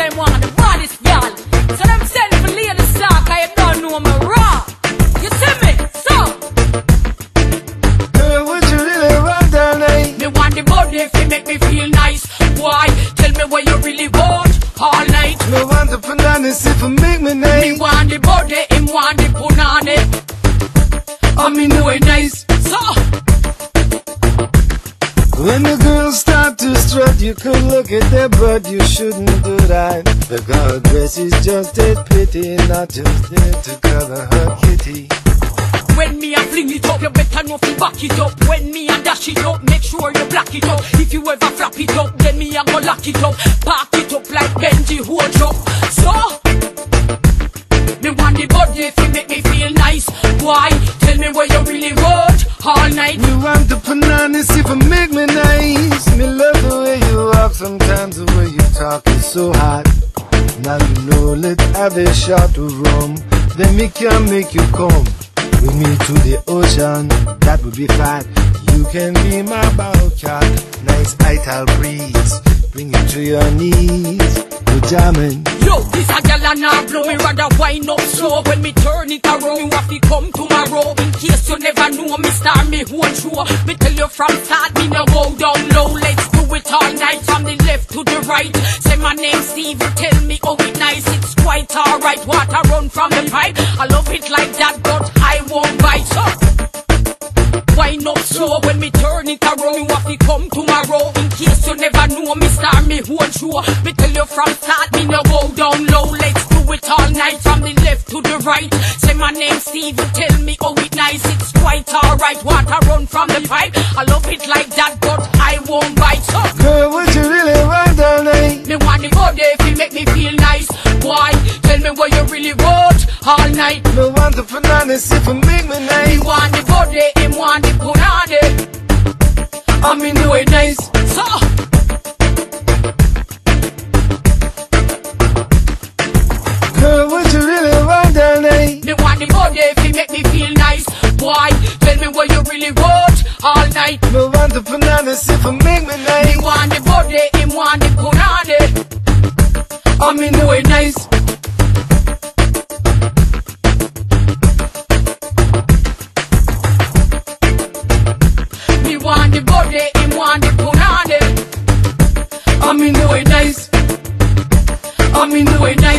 them want the baddest. So them send for lady stock, I don't know me raw. You see me? So, Girl, what you really want night? me want the body if it make me feel nice. Why? Tell me what you really want all night. Me want the bananas if it make me Me nice. want the body, him want the punani. I me know it nice. So, When the girls start to strut, you could look at their but you shouldn't do that. Because her dress is just a pity, not just there to cover her kitty. when me a fling it up, you better know fi back it up. When me a dash it up, make sure you black it up. If you ever flap it up, then me a go lock it up. Park it up like Benji hold up. So, me want the body if it make me feel nice. Why? Tell me where you really want all night. You want the bananas if it make me nice. Me love the way you walk, sometimes the way you talk is so hot. Now you know, let's have a shot of rum. Then me can make you come with me to the ocean. That would be fine. You can be my bow cat. Nice ital breeze. Bring you to your knees. We're jamming. Yo, this a gal and a blow me rather wind up slow When me turn it around, you have to come tomorrow. In case you never know me star me whole show. Me tell you from start, me no go down low. Let's do it all night from the left to the right. Say my name Steve, tell me oh it nice. It's quite alright, water run from the pipe. I love it like that, but I won't bite. So Wind up slow. When me turn it around. You have to come tomorrow. In case you never know me, star me whole show. Me tell you from start, me no my name Steve, you tell me oh it nice. It's quite alright. Water run from the pipe. I love it like that, but I won't bite. So Girl, what you really want all night? me want the body if it make me feel nice. Why? Tell me what you really want all night. Me want the bananas if it make me Me nice. want the body, him want the punani. I mean, know it nice. Make me feel nice. Why? Tell me what you really want all night. Me want the bananas if it make me Me nice. want the body, him want the punani. I mean, know it nice. Me want the body, him want the punani. I mean, know it nice. I mean, know it nice.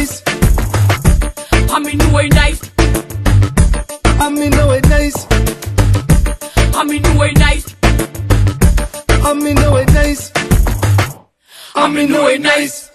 I mean, know it nice.